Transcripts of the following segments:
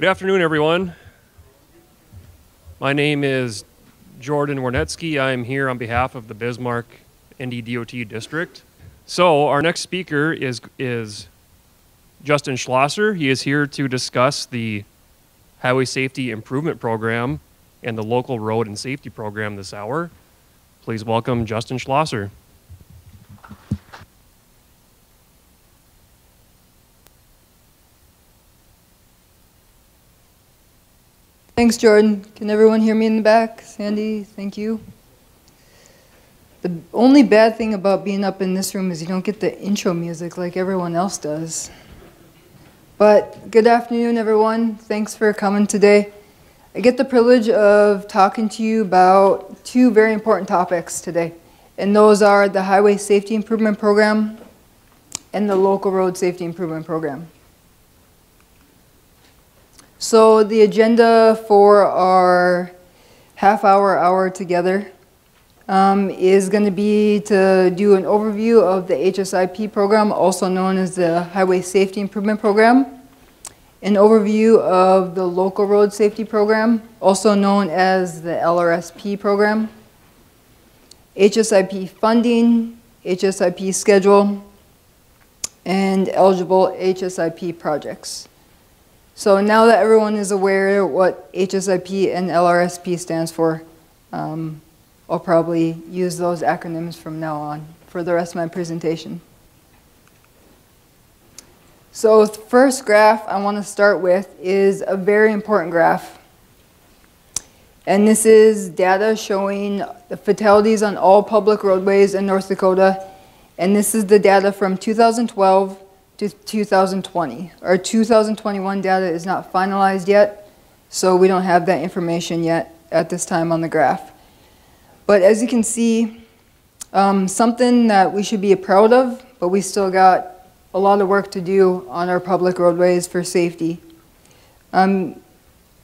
Good afternoon, everyone. My name is Jordan Warnetsky. I'm here on behalf of the Bismarck NDDOT District. So our next speaker is, is Justin Schlosser. He is here to discuss the Highway Safety Improvement Program and the Local Road and Safety Program this hour. Please welcome Justin Schlosser. Thanks, Jordan. Can everyone hear me in the back? Sandy, thank you. The only bad thing about being up in this room is you don't get the intro music like everyone else does. But good afternoon, everyone. Thanks for coming today. I get the privilege of talking to you about two very important topics today, and those are the Highway Safety Improvement Program and the Local Road Safety Improvement Program. So the agenda for our half hour, hour together um, is going to be to do an overview of the HSIP program, also known as the Highway Safety Improvement Program, an overview of the Local Road Safety Program, also known as the LRSP program, HSIP funding, HSIP schedule, and eligible HSIP projects. So now that everyone is aware what HSIP and LRSP stands for, um, I'll probably use those acronyms from now on for the rest of my presentation. So the first graph I want to start with is a very important graph. And this is data showing the fatalities on all public roadways in North Dakota. And this is the data from 2012 to 2020. Our 2021 data is not finalized yet, so we don't have that information yet at this time on the graph. But as you can see, um, something that we should be proud of, but we still got a lot of work to do on our public roadways for safety. Um,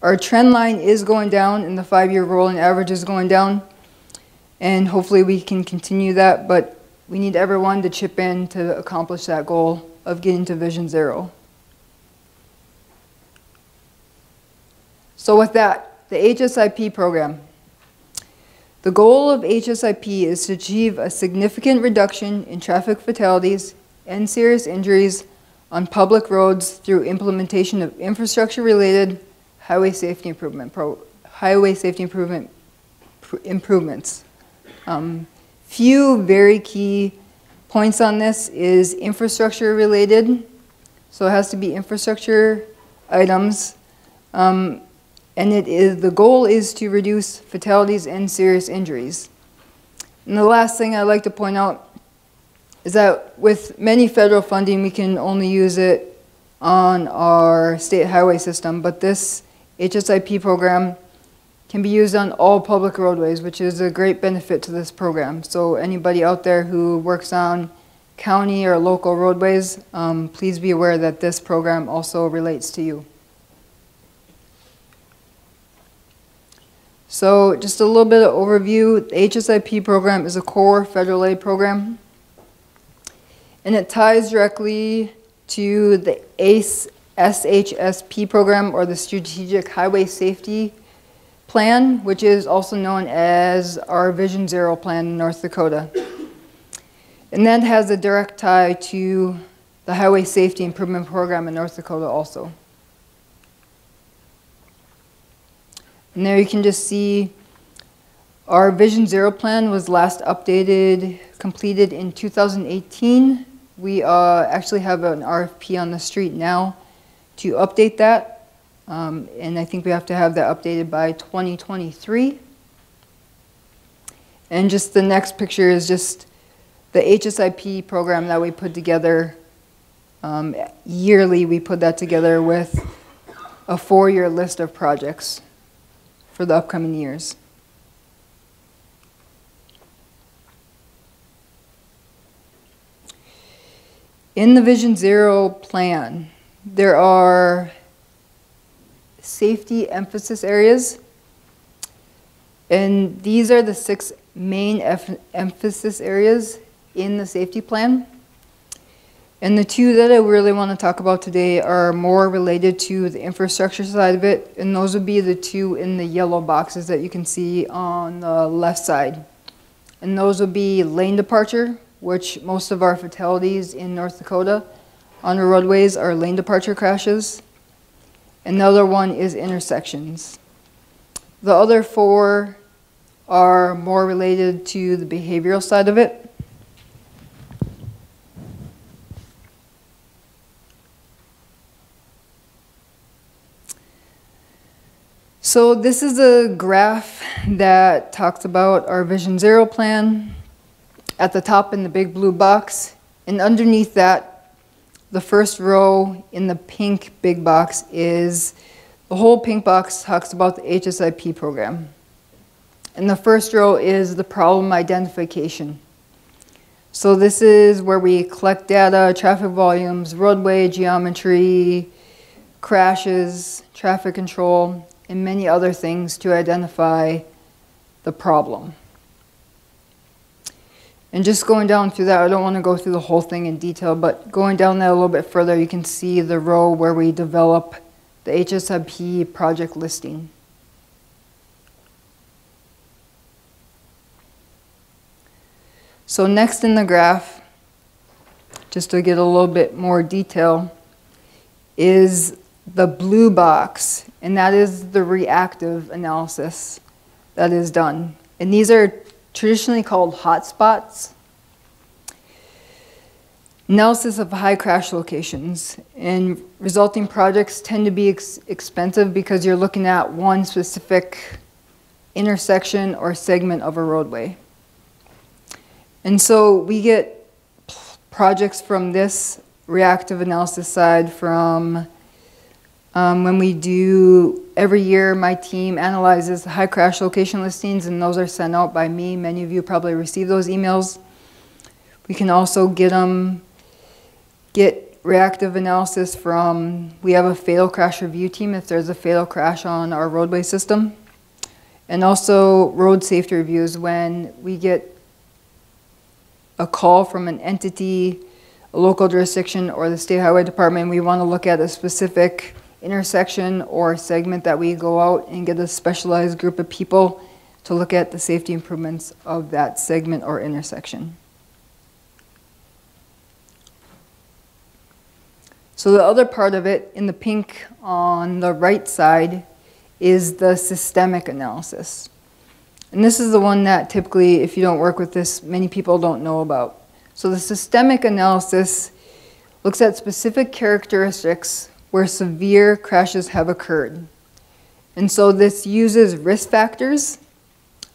our trend line is going down and the five-year rolling average is going down. And hopefully we can continue that, but we need everyone to chip in to accomplish that goal of getting to Vision Zero. So with that, the HSIP program. The goal of HSIP is to achieve a significant reduction in traffic fatalities and serious injuries on public roads through implementation of infrastructure-related highway safety improvement pro, highway safety improvement pr improvements. Um, few very key points on this is infrastructure related. So it has to be infrastructure items. Um, and it is, the goal is to reduce fatalities and serious injuries. And the last thing I'd like to point out is that with many federal funding, we can only use it on our state highway system, but this HSIP program can be used on all public roadways, which is a great benefit to this program. So anybody out there who works on county or local roadways, um, please be aware that this program also relates to you. So just a little bit of overview. The HSIP program is a core federal aid program. And it ties directly to the ACE SHSP program or the Strategic Highway Safety Plan, which is also known as our Vision Zero plan in North Dakota. And that has a direct tie to the Highway Safety Improvement Program in North Dakota also. And there you can just see our Vision Zero plan was last updated, completed in 2018. We uh, actually have an RFP on the street now to update that. Um, and I think we have to have that updated by 2023. And just the next picture is just the HSIP program that we put together. Um, yearly, we put that together with a four-year list of projects for the upcoming years. In the Vision Zero plan, there are safety emphasis areas. And these are the six main emphasis areas in the safety plan. And the two that I really want to talk about today are more related to the infrastructure side of it, and those would be the two in the yellow boxes that you can see on the left side. And those would be lane departure, which most of our fatalities in North Dakota on the roadways are lane departure crashes. Another one is intersections. The other four are more related to the behavioral side of it. So this is a graph that talks about our Vision Zero plan. At the top in the big blue box, and underneath that, the first row in the pink big box is the whole pink box talks about the HSIP program. And the first row is the problem identification. So this is where we collect data, traffic volumes, roadway geometry, crashes, traffic control, and many other things to identify the problem. And just going down through that, I don't want to go through the whole thing in detail, but going down that a little bit further, you can see the row where we develop the HSIP project listing. So next in the graph, just to get a little bit more detail, is the blue box, and that is the reactive analysis that is done. And these are traditionally called hotspots. Analysis of high crash locations and resulting projects tend to be ex expensive because you're looking at one specific intersection or segment of a roadway. And so we get projects from this reactive analysis side from um, when we do, every year my team analyzes high crash location listings and those are sent out by me. Many of you probably receive those emails. We can also get them, get reactive analysis from, we have a fatal crash review team if there's a fatal crash on our roadway system. And also road safety reviews when we get a call from an entity, a local jurisdiction, or the state highway department, we want to look at a specific intersection or segment that we go out and get a specialized group of people to look at the safety improvements of that segment or intersection. So the other part of it in the pink on the right side is the systemic analysis. And this is the one that typically, if you don't work with this, many people don't know about. So the systemic analysis looks at specific characteristics where severe crashes have occurred. And so this uses risk factors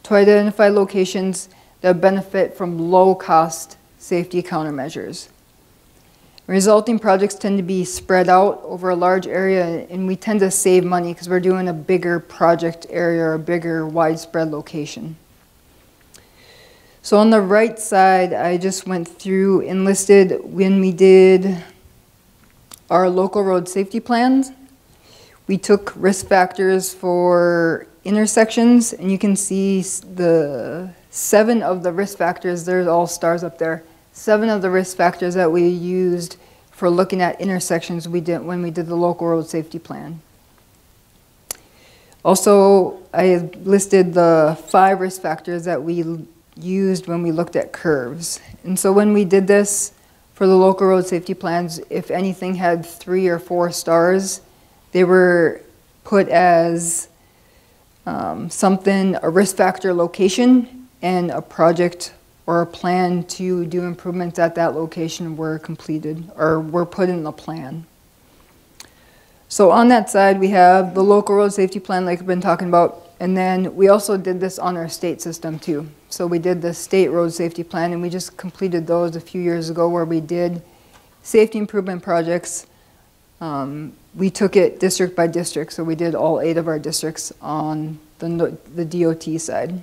to identify locations that benefit from low cost safety countermeasures. Resulting projects tend to be spread out over a large area and we tend to save money because we're doing a bigger project area or a bigger widespread location. So on the right side, I just went through and listed when we did our local road safety plans. We took risk factors for intersections, and you can see the seven of the risk factors, there's all stars up there. Seven of the risk factors that we used for looking at intersections we did when we did the local road safety plan. Also, I listed the five risk factors that we used when we looked at curves. And so when we did this, for the local road safety plans, if anything had three or four stars, they were put as um, something, a risk factor location, and a project or a plan to do improvements at that location were completed or were put in the plan. So on that side, we have the local road safety plan like I've been talking about, and then we also did this on our state system too. So we did the state road safety plan and we just completed those a few years ago where we did safety improvement projects. Um, we took it district by district, so we did all eight of our districts on the, the DOT side.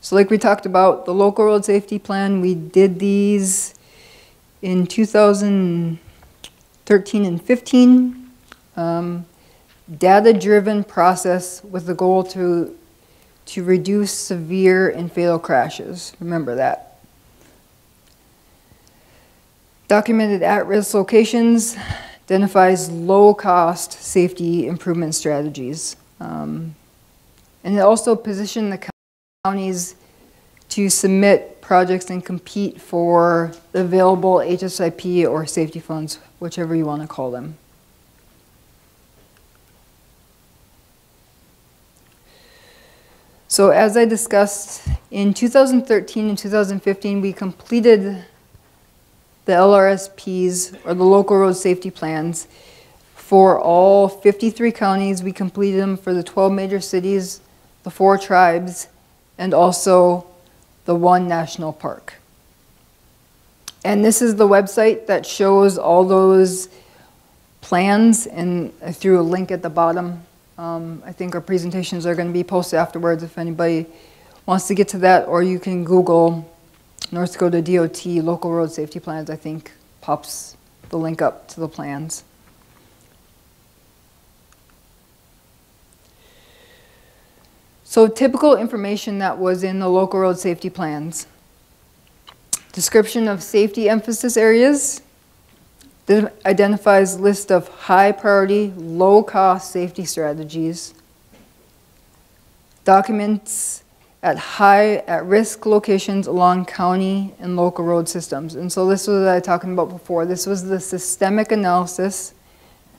So like we talked about, the local road safety plan, we did these in 2013 and 15. Um, Data-driven process with the goal to to reduce severe and fatal crashes. Remember that. Documented at-risk locations identifies low-cost safety improvement strategies. Um, and it also positioned the counties to submit projects and compete for available HSIP or safety funds, whichever you want to call them. So as I discussed, in 2013 and 2015, we completed the LRSPs, or the local road safety plans, for all 53 counties. We completed them for the 12 major cities, the four tribes, and also the one national park. And this is the website that shows all those plans, and I threw a link at the bottom. Um, I think our presentations are going to be posted afterwards if anybody wants to get to that, or you can Google North Dakota DOT local road safety plans, I think pops the link up to the plans. So typical information that was in the local road safety plans. Description of safety emphasis areas. Identifies list of high priority, low cost safety strategies. Documents at high, at risk locations along county and local road systems. And so this was what I was talking about before. This was the systemic analysis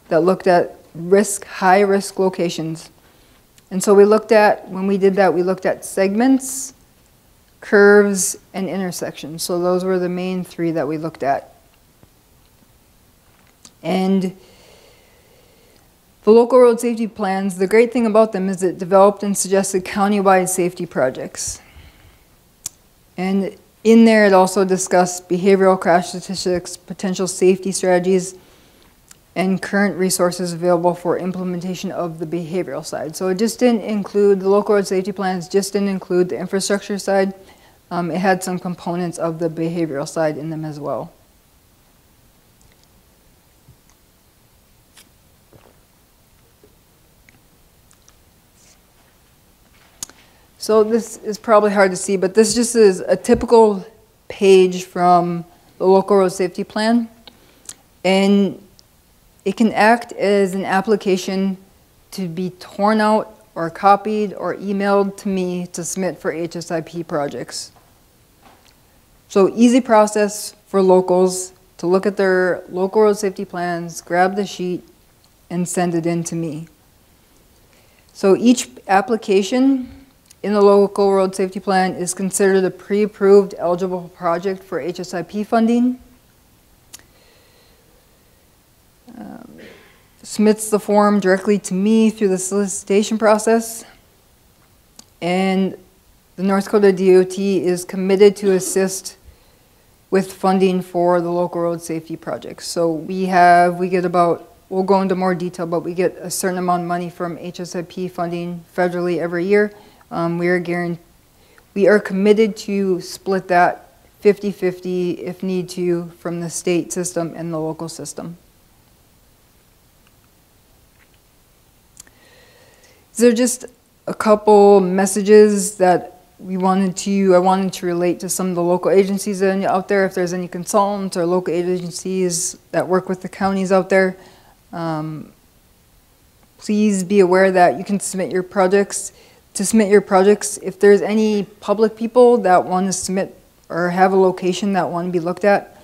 that looked at risk, high risk locations. And so we looked at, when we did that, we looked at segments, curves, and intersections. So those were the main three that we looked at. And the local road safety plans, the great thing about them is it developed and suggested countywide safety projects. And in there, it also discussed behavioral crash statistics, potential safety strategies, and current resources available for implementation of the behavioral side. So it just didn't include, the local road safety plans just didn't include the infrastructure side. Um, it had some components of the behavioral side in them as well. So this is probably hard to see, but this just is a typical page from the local road safety plan. And it can act as an application to be torn out or copied or emailed to me to submit for HSIP projects. So easy process for locals to look at their local road safety plans, grab the sheet, and send it in to me. So each application in the local road safety plan is considered a pre-approved eligible project for HSIP funding. Um, submits the form directly to me through the solicitation process. And the North Dakota DOT is committed to assist with funding for the local road safety projects. So we have, we get about, we'll go into more detail, but we get a certain amount of money from HSIP funding federally every year. Um, we are guaranteed, we are committed to split that 50-50 if need to from the state system and the local system. There just a couple messages that we wanted to, I wanted to relate to some of the local agencies out there, if there's any consultants or local agencies that work with the counties out there. Um, please be aware that you can submit your projects. To submit your projects, if there's any public people that want to submit or have a location that want to be looked at,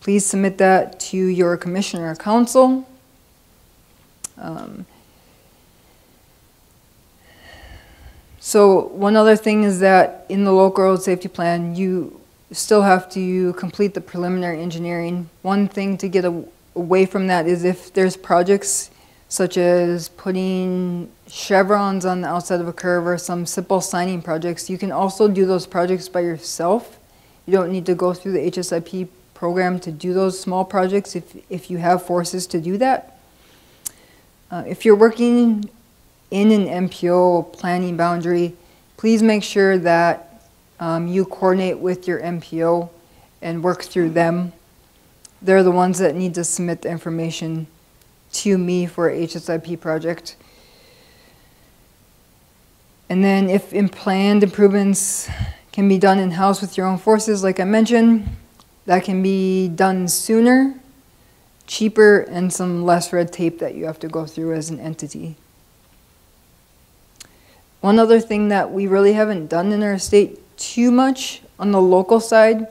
please submit that to your commissioner or council. Um, So one other thing is that in the local road safety plan, you still have to complete the preliminary engineering. One thing to get away from that is if there's projects such as putting chevrons on the outside of a curve or some simple signing projects, you can also do those projects by yourself. You don't need to go through the HSIP program to do those small projects if, if you have forces to do that. Uh, if you're working in an MPO planning boundary, please make sure that um, you coordinate with your MPO and work through them. They're the ones that need to submit the information to me for HSIP project. And then if planned improvements can be done in-house with your own forces, like I mentioned, that can be done sooner, cheaper, and some less red tape that you have to go through as an entity. One other thing that we really haven't done in our state too much on the local side,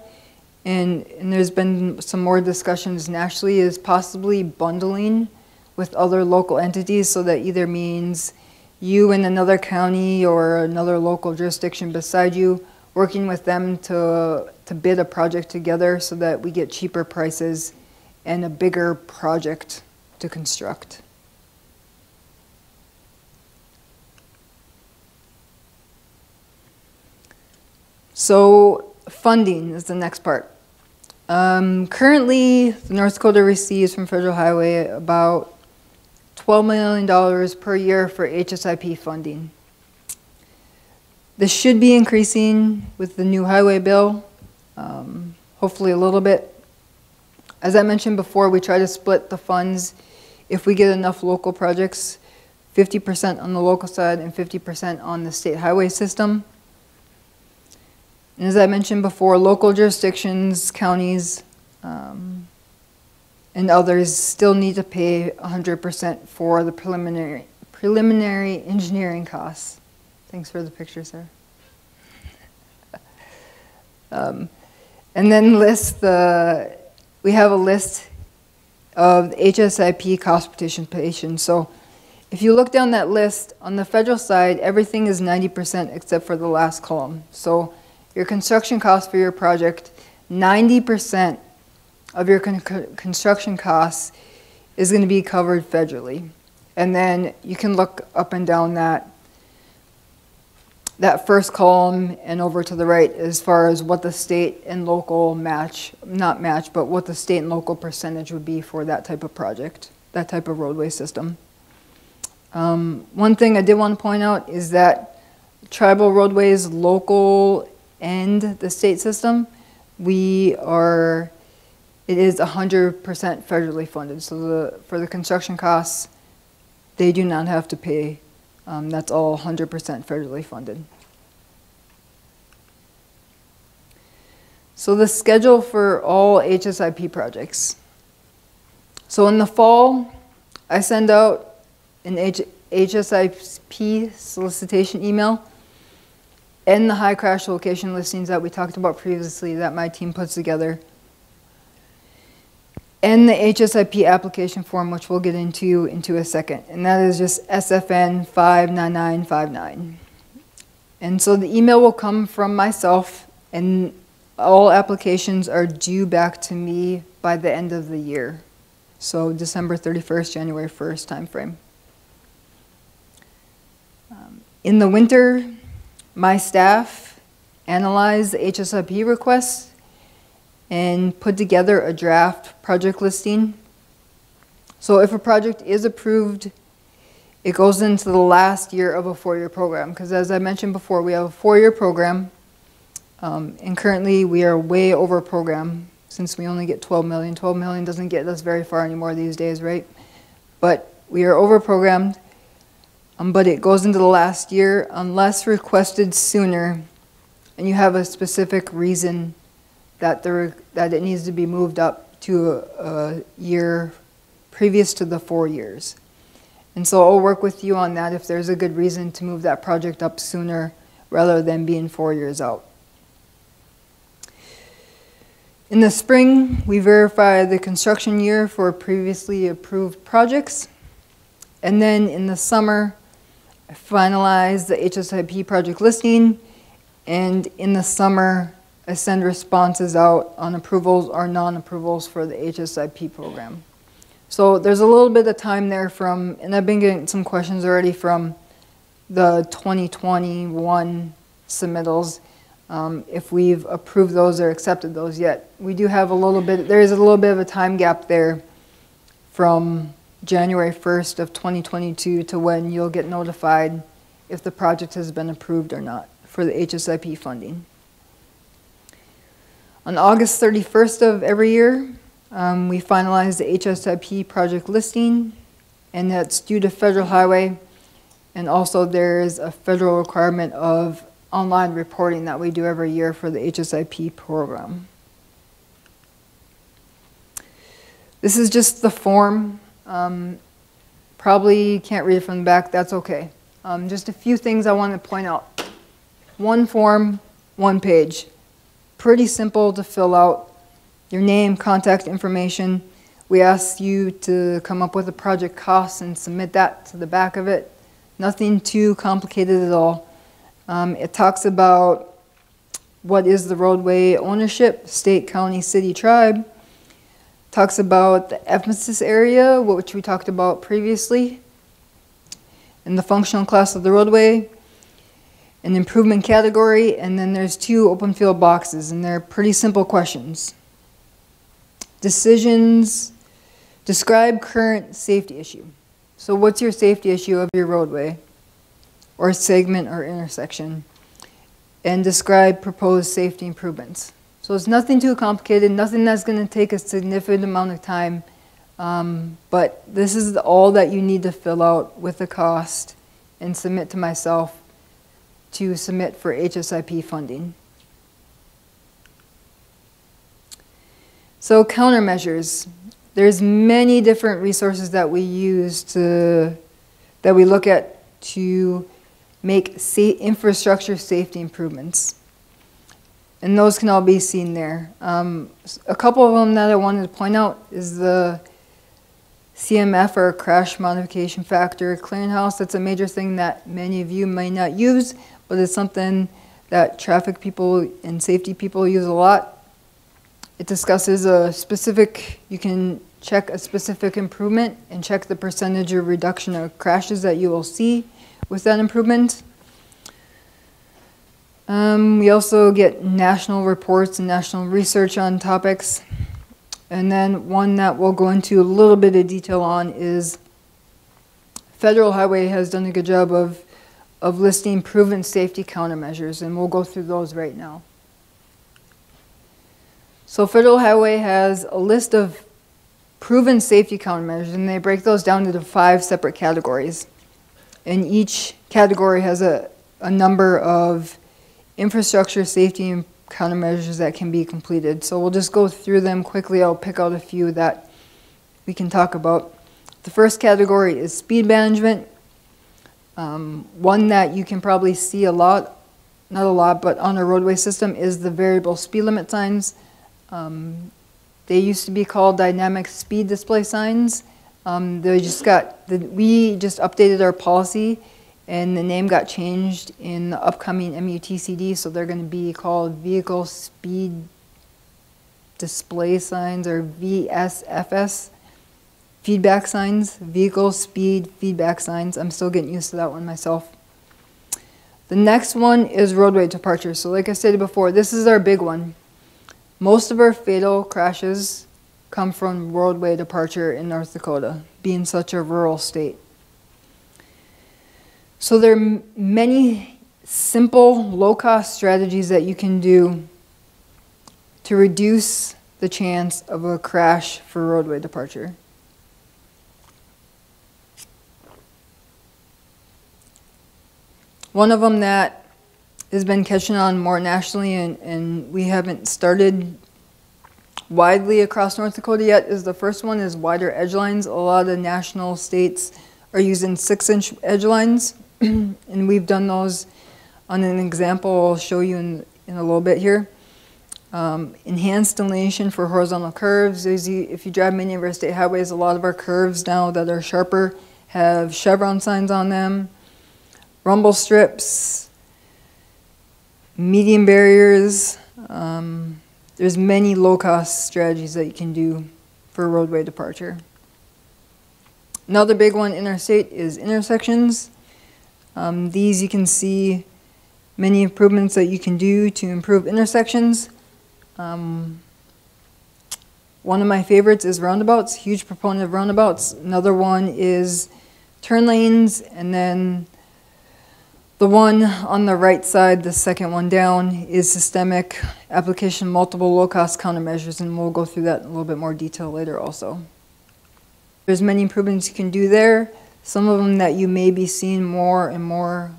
and, and there's been some more discussions nationally, is possibly bundling with other local entities so that either means you in another county or another local jurisdiction beside you, working with them to, to bid a project together so that we get cheaper prices and a bigger project to construct. So funding is the next part. Um, currently, North Dakota receives from Federal Highway about $12 million per year for HSIP funding. This should be increasing with the new highway bill, um, hopefully a little bit. As I mentioned before, we try to split the funds if we get enough local projects, 50% on the local side and 50% on the state highway system. And as I mentioned before, local jurisdictions, counties, um, and others still need to pay 100% for the preliminary, preliminary engineering costs. Thanks for the picture, sir. um, and then list the, we have a list of HSIP cost participation. So if you look down that list, on the federal side, everything is 90% except for the last column. So your construction cost for your project, 90% of your con construction costs is going to be covered federally. And then you can look up and down that that first column and over to the right as far as what the state and local match, not match, but what the state and local percentage would be for that type of project, that type of roadway system. Um, one thing I did want to point out is that tribal roadways, local and the state system, we are it is 100% federally funded. So the, for the construction costs, they do not have to pay. Um, that's all 100% federally funded. So the schedule for all HSIP projects. So in the fall, I send out an H HSIP solicitation email and the high crash location listings that we talked about previously that my team puts together and the HSIP application form, which we'll get into into a second, and that is just SFN 59959. And so the email will come from myself, and all applications are due back to me by the end of the year. So December 31st, January 1st timeframe. Um, in the winter, my staff analyze the HSIP requests and put together a draft project listing. So if a project is approved, it goes into the last year of a four-year program. Because as I mentioned before, we have a four-year program, um, and currently we are way over program since we only get 12 million. 12 million doesn't get us very far anymore these days, right? But we are over programmed, um, but it goes into the last year unless requested sooner, and you have a specific reason that, there, that it needs to be moved up to a, a year previous to the four years. And so I'll work with you on that if there's a good reason to move that project up sooner rather than being four years out. In the spring, we verify the construction year for previously approved projects. And then in the summer, finalize the HSIP project listing. And in the summer, I send responses out on approvals or non-approvals for the HSIP program. So there's a little bit of time there from, and I've been getting some questions already from the 2021 submittals, um, if we've approved those or accepted those yet. We do have a little bit, there is a little bit of a time gap there from January 1st of 2022 to when you'll get notified if the project has been approved or not for the HSIP funding. On August 31st of every year, um, we finalize the HSIP project listing, and that's due to Federal Highway. And also there is a federal requirement of online reporting that we do every year for the HSIP program. This is just the form. Um, probably can't read it from the back, that's okay. Um, just a few things I want to point out. One form, one page. Pretty simple to fill out. Your name, contact information. We ask you to come up with a project cost and submit that to the back of it. Nothing too complicated at all. Um, it talks about what is the roadway ownership, state, county, city, tribe. Talks about the emphasis area, which we talked about previously, and the functional class of the roadway, an improvement category, and then there's two open field boxes, and they're pretty simple questions. Decisions, describe current safety issue. So what's your safety issue of your roadway, or segment or intersection? And describe proposed safety improvements. So it's nothing too complicated, nothing that's going to take a significant amount of time. Um, but this is all that you need to fill out with the cost and submit to myself to submit for HSIP funding. So countermeasures. There's many different resources that we use to, that we look at to make sa infrastructure safety improvements. And those can all be seen there. Um, a couple of them that I wanted to point out is the CMF or crash modification factor clearinghouse. That's a major thing that many of you may not use, but it's something that traffic people and safety people use a lot. It discusses a specific, you can check a specific improvement and check the percentage of reduction of crashes that you will see with that improvement. Um, we also get national reports and national research on topics. And then one that we'll go into a little bit of detail on is Federal Highway has done a good job of, of listing proven safety countermeasures, and we'll go through those right now. So Federal Highway has a list of proven safety countermeasures, and they break those down into five separate categories. And each category has a, a number of infrastructure safety and countermeasures that can be completed. So we'll just go through them quickly. I'll pick out a few that we can talk about. The first category is speed management. Um, one that you can probably see a lot, not a lot, but on a roadway system is the variable speed limit signs. Um, they used to be called dynamic speed display signs. Um, they just got, the, we just updated our policy and the name got changed in the upcoming MUTCD, so they're going to be called vehicle speed display signs or VSFS feedback signs, vehicle speed feedback signs. I'm still getting used to that one myself. The next one is roadway departure. So like I said before, this is our big one. Most of our fatal crashes come from roadway departure in North Dakota, being such a rural state. So there are many simple, low-cost strategies that you can do to reduce the chance of a crash for roadway departure. One of them that has been catching on more nationally and, and we haven't started widely across North Dakota yet is the first one is wider edge lines. A lot of national states are using six inch edge lines and we've done those on an example I'll show you in, in a little bit here. Um, enhanced delineation for horizontal curves. You, if you drive many of our state highways, a lot of our curves now that are sharper have chevron signs on them. Rumble strips, median barriers. Um, there's many low-cost strategies that you can do for roadway departure. Another big one in interstate is intersections. Um, these you can see many improvements that you can do to improve intersections. Um, one of my favorites is roundabouts, huge proponent of roundabouts. Another one is turn lanes and then the one on the right side, the second one down, is systemic application multiple low-cost countermeasures, and we'll go through that in a little bit more detail later also. There's many improvements you can do there. Some of them that you may be seeing more and more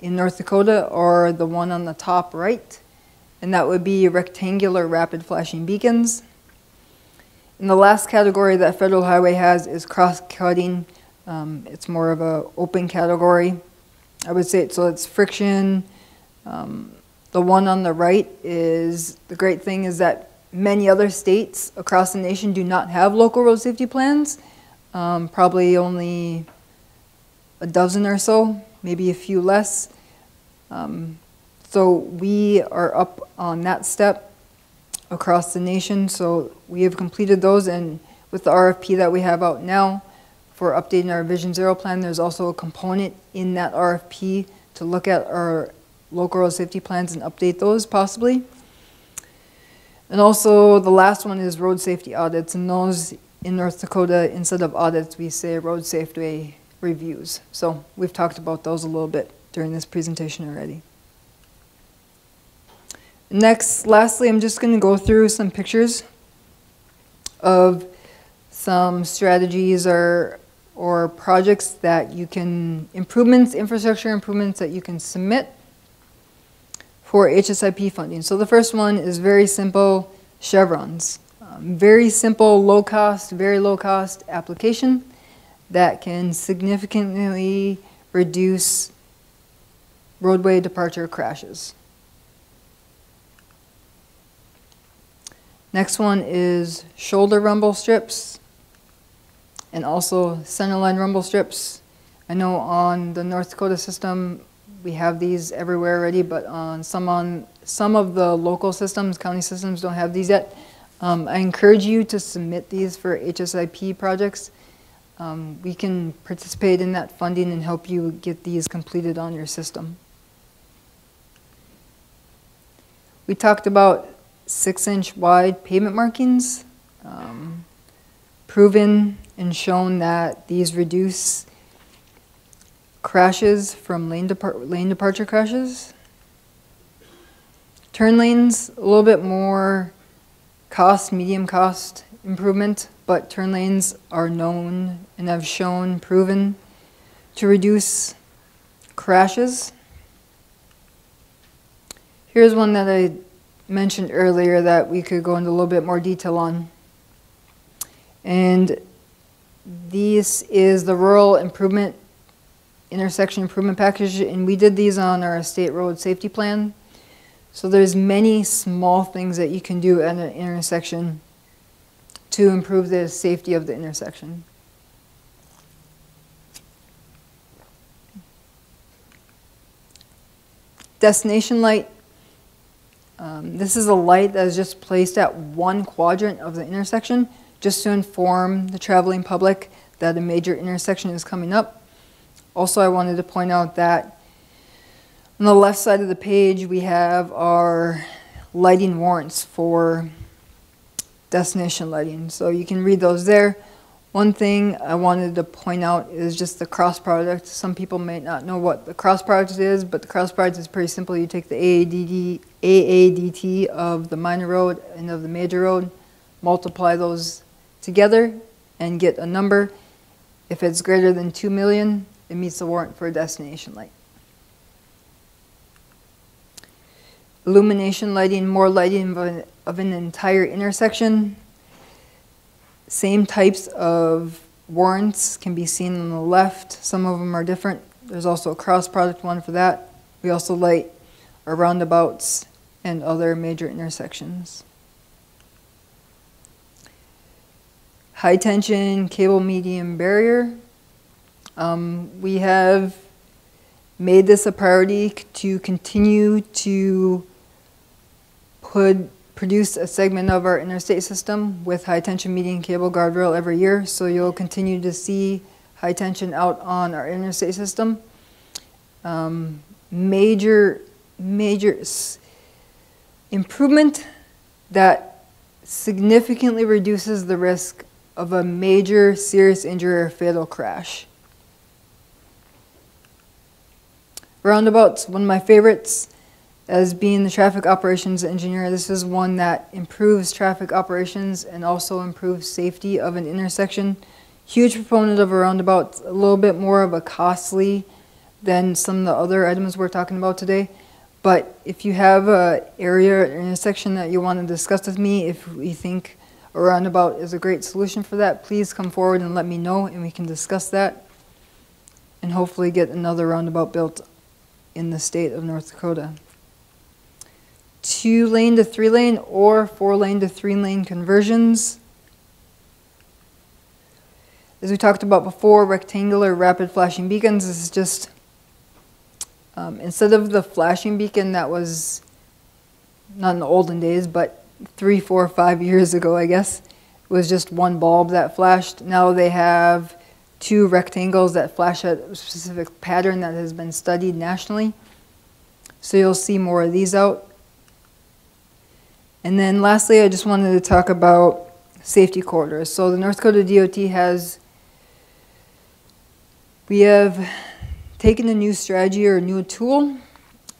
in North Dakota are the one on the top right, and that would be rectangular rapid flashing beacons. And the last category that Federal Highway has is cross-cutting. Um, it's more of an open category. I would say, so it's friction. Um, the one on the right is, the great thing is that many other states across the nation do not have local road safety plans. Um, probably only a dozen or so, maybe a few less. Um, so we are up on that step across the nation. So we have completed those, and with the RFP that we have out now for updating our Vision Zero plan, there's also a component in that RFP to look at our local road safety plans and update those possibly. And also, the last one is road safety audits, and those in North Dakota, instead of audits, we say road safety reviews. So we've talked about those a little bit during this presentation already. Next, lastly, I'm just going to go through some pictures of some strategies or or projects that you can improvements, infrastructure improvements that you can submit for HSIP funding. So the first one is very simple, chevrons. Very simple, low cost, very low cost application that can significantly reduce roadway departure crashes. Next one is shoulder rumble strips and also centerline rumble strips. I know on the North Dakota system we have these everywhere already, but on some on some of the local systems, county systems don't have these yet. Um, I encourage you to submit these for HSIP projects. Um, we can participate in that funding and help you get these completed on your system. We talked about six inch wide pavement markings, um, proven and shown that these reduce crashes from lane, depart lane departure crashes. Turn lanes, a little bit more cost, medium cost improvement, but turn lanes are known and have shown, proven to reduce crashes. Here's one that I mentioned earlier that we could go into a little bit more detail on. And this is the rural improvement intersection improvement package and we did these on our state road safety plan. So there's many small things that you can do at an intersection to improve the safety of the intersection. Destination light um, this is a light that is just placed at one quadrant of the intersection just to inform the traveling public that a major intersection is coming up. Also, I wanted to point out that on the left side of the page, we have our lighting warrants for destination lighting. So you can read those there. One thing I wanted to point out is just the cross product. Some people may not know what the cross product is, but the cross product is pretty simple. You take the AADD, AADT of the minor road and of the major road, multiply those together, and get a number. If it's greater than 2 million, it meets the warrant for a destination light. Illumination lighting, more lighting of an, of an entire intersection same types of warrants can be seen on the left. Some of them are different. There's also a cross product one for that. We also light our roundabouts and other major intersections. High tension cable median barrier. Um, we have made this a priority to continue to put produce a segment of our interstate system with high tension median cable guardrail every year. So you'll continue to see high tension out on our interstate system. Um, major, major improvement that significantly reduces the risk of a major serious injury or fatal crash. Roundabouts, one of my favorites. As being the traffic operations engineer, this is one that improves traffic operations and also improves safety of an intersection. huge proponent of a roundabout, a little bit more of a costly than some of the other items we're talking about today. But if you have a area or intersection that you want to discuss with me, if you think a roundabout is a great solution for that, please come forward and let me know and we can discuss that and hopefully get another roundabout built in the state of North Dakota. Two lane to three lane or four lane to three lane conversions. As we talked about before, rectangular rapid flashing beacons is just um, instead of the flashing beacon that was not in the olden days, but three, four, five years ago, I guess, it was just one bulb that flashed. Now they have two rectangles that flash a specific pattern that has been studied nationally. So you'll see more of these out. And then lastly, I just wanted to talk about safety corridors. So the North Dakota DOT has, we have taken a new strategy or a new tool,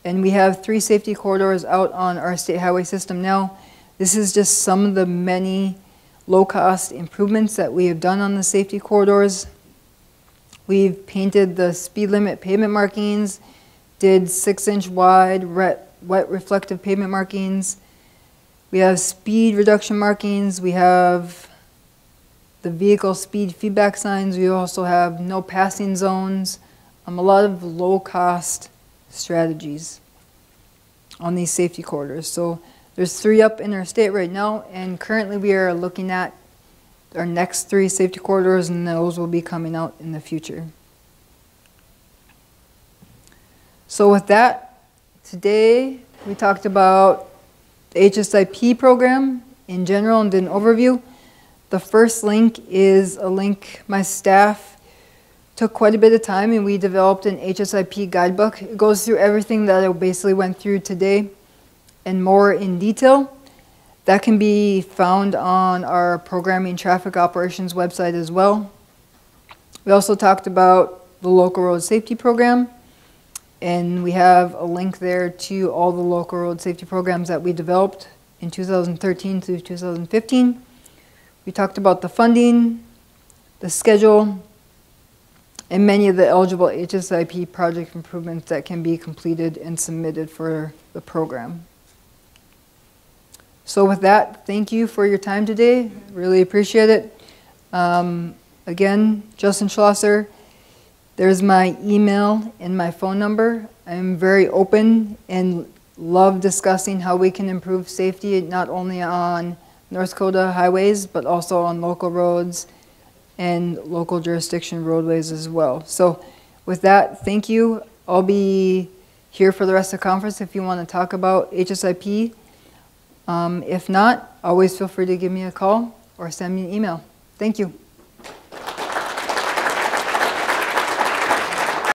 and we have three safety corridors out on our state highway system now. This is just some of the many low-cost improvements that we have done on the safety corridors. We've painted the speed limit pavement markings, did six-inch wide wet reflective pavement markings. We have speed reduction markings. We have the vehicle speed feedback signs. We also have no passing zones um, a lot of low-cost strategies on these safety corridors. So there's three up in our state right now, and currently we are looking at our next three safety corridors, and those will be coming out in the future. So with that, today we talked about the HSIP program in general and an overview. The first link is a link my staff took quite a bit of time and we developed an HSIP guidebook. It goes through everything that I basically went through today and more in detail. That can be found on our programming traffic operations website as well. We also talked about the local road safety program and we have a link there to all the local road safety programs that we developed in 2013 through 2015. We talked about the funding, the schedule, and many of the eligible HSIP project improvements that can be completed and submitted for the program. So with that, thank you for your time today. Really appreciate it. Um, again, Justin Schlosser, there's my email and my phone number. I'm very open and love discussing how we can improve safety not only on North Dakota highways, but also on local roads and local jurisdiction roadways as well. So with that, thank you. I'll be here for the rest of the conference if you want to talk about HSIP. Um, if not, always feel free to give me a call or send me an email. Thank you.